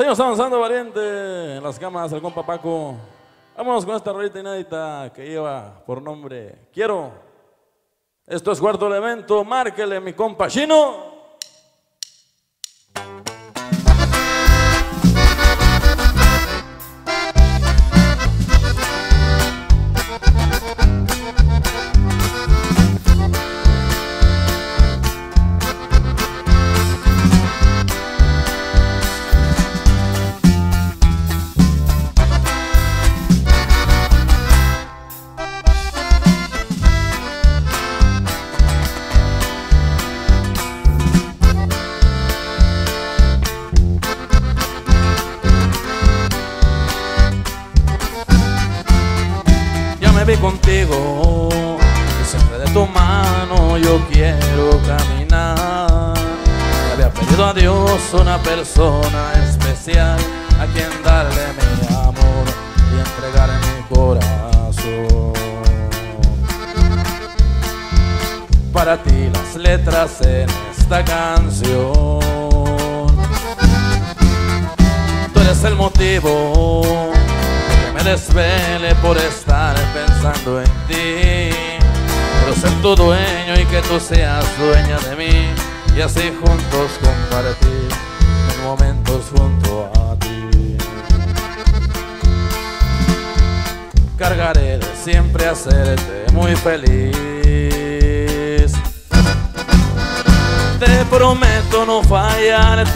Seguimos avanzando, valiente, en las camas del compa Paco. Vámonos con esta rolita inédita que lleva por nombre Quiero. Esto es cuarto elemento, márquele mi compa Chino. Contigo, y siempre de tu mano yo quiero caminar. Había pedido a Dios una persona especial a quien darle mi amor y entregar mi corazón. Para ti las letras en esta canción. Tú eres el motivo que me desvele por estar pensando en ti. Quiero ser tu dueño y que tú seas dueña de mí. Y así juntos compartir mis momentos junto a ti. Cargaré de siempre hacerte muy feliz. Te prometo no fallarte.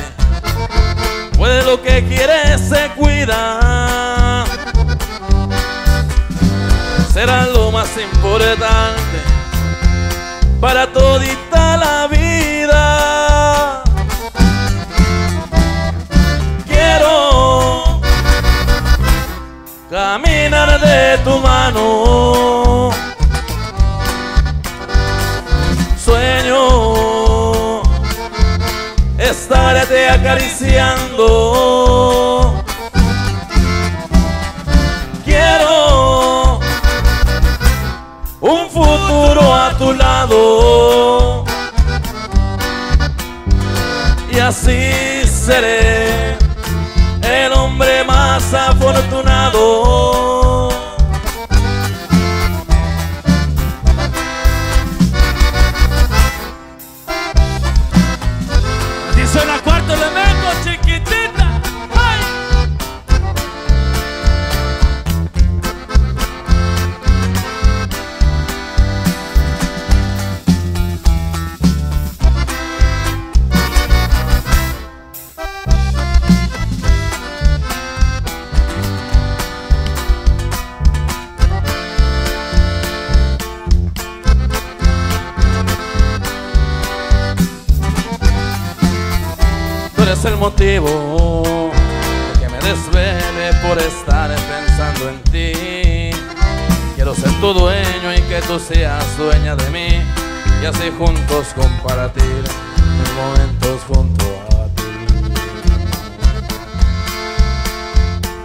Pues lo que quieres se cuida importante para todita la vida. Quiero caminar de tu mano. Sueño estarte acariciando. A tu lado y así seré el hombre más afortunado. Eres el motivo de que me desvele por estar pensando en ti. Quiero ser tu dueño y que tú seas dueña de mí. Y así juntos compartir mis momentos junto a ti.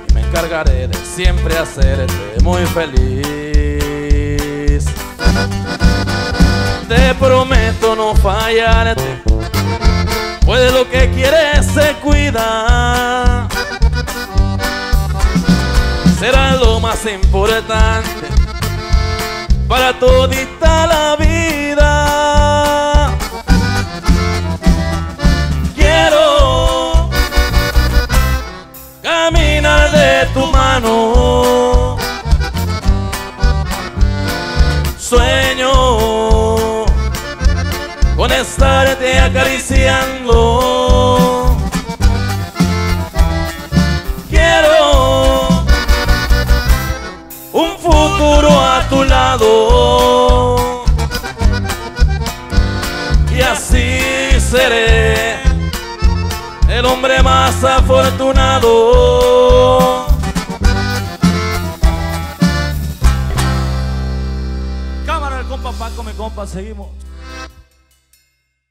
Y me encargaré de siempre hacerte muy feliz. Te prometo no fallarte pues lo que quieres se cuida. Será lo más importante para todita la vida. Quiero caminar de tu mano. Con estarte acariciando. Quiero un futuro a tu lado y así seré el hombre más afortunado. Cámara del compa Paco, mi compa, seguimos.